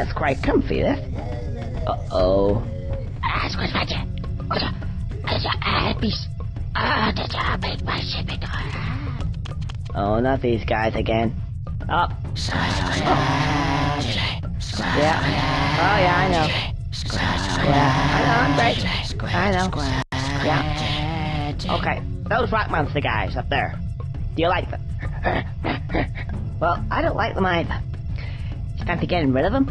That's quite comfy, this. Uh-oh. Ah, big my ship. Oh, not these guys again. Oh. Yeah. Oh, yeah, I know. Yeah, I know, I'm great. I know. Yeah. Okay, those rock monster guys up there. Do you like them? well, I don't like them either. It's time to get rid of them.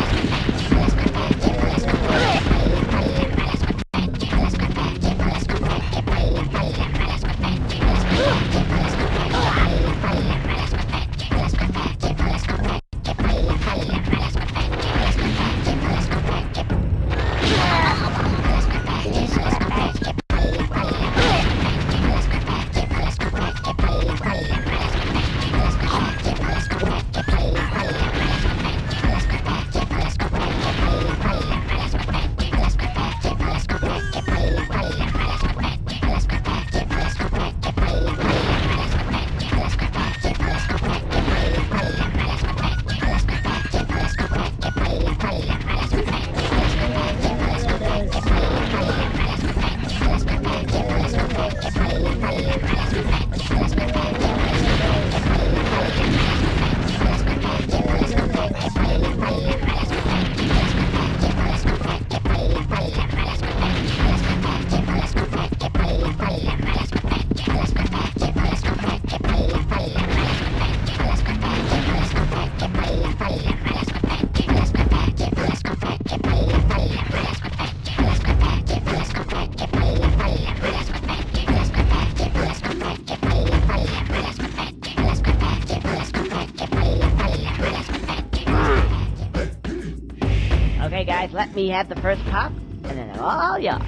guys let me have the first pop, and then they're all yours.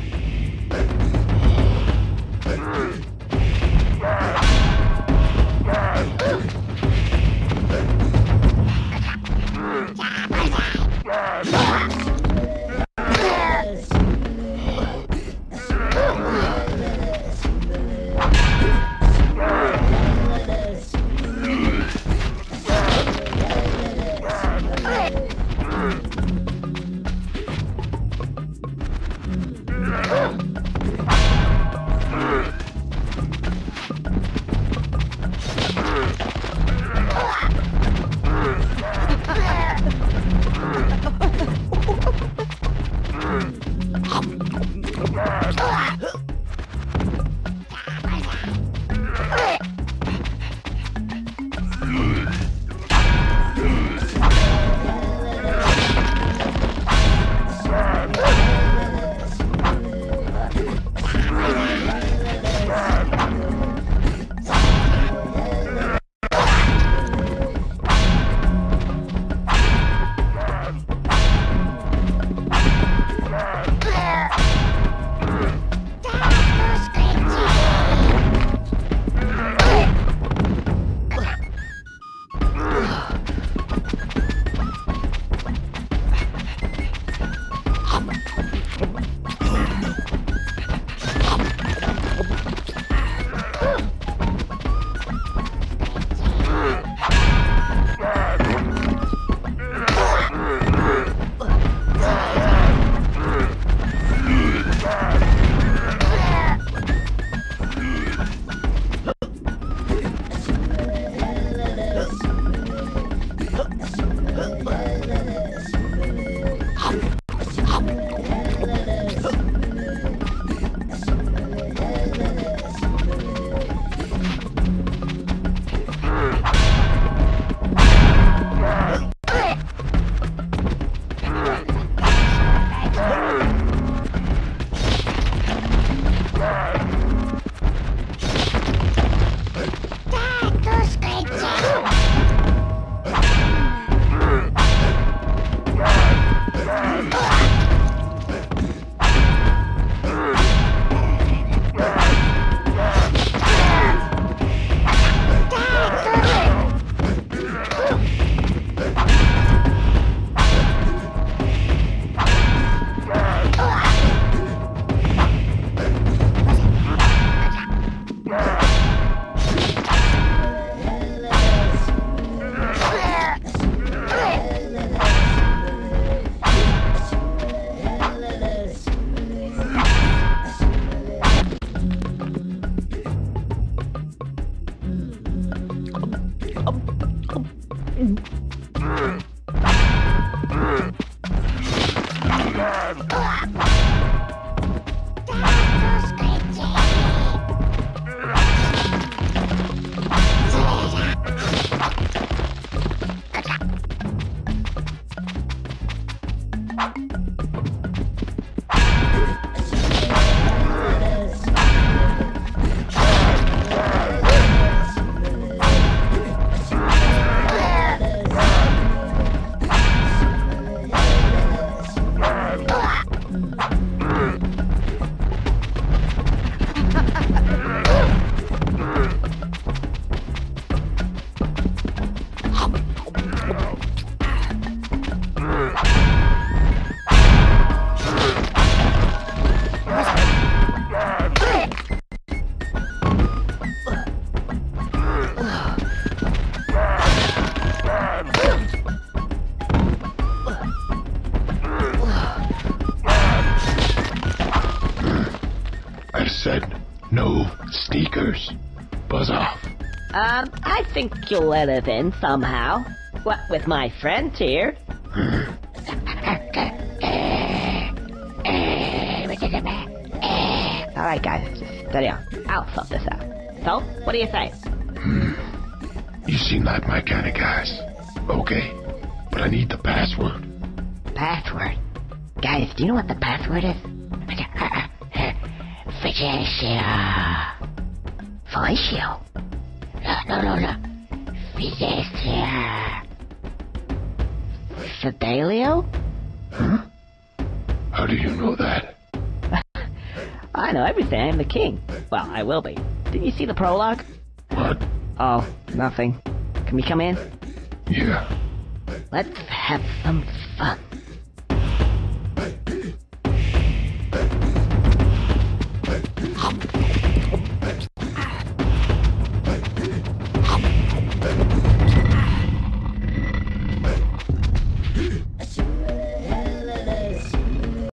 Yeah. I said no sneakers. Buzz off. Um, I think you'll let it in somehow. What with my friend here? Alright guys, just steady on. I'll sort this out. So, what do you say? You seem like my kind of guys. Okay, but I need the password. Password. Guys, do you know what the password is? Felicia. Felicio. No, no, no, no. Felicia. Fidelio? How do you know that? I know everything. I'm the king. Well, I will be. Did you see the prologue? What? Oh, nothing. Can we come in? Yeah. Let's have some fun.